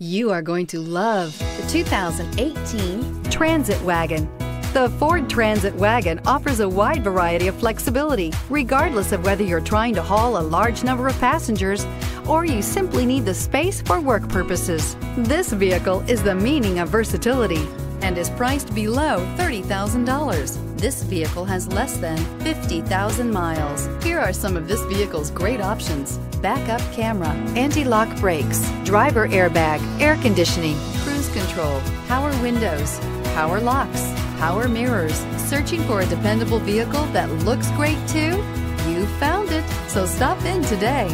You are going to love the 2018 Transit Wagon. The Ford Transit Wagon offers a wide variety of flexibility, regardless of whether you're trying to haul a large number of passengers or you simply need the space for work purposes. This vehicle is the meaning of versatility and is priced below $30,000. This vehicle has less than 50,000 miles. Here are some of this vehicle's great options. Backup camera, anti-lock brakes, driver airbag, air conditioning, cruise control, power windows, power locks, power mirrors. Searching for a dependable vehicle that looks great too? You found it, so stop in today.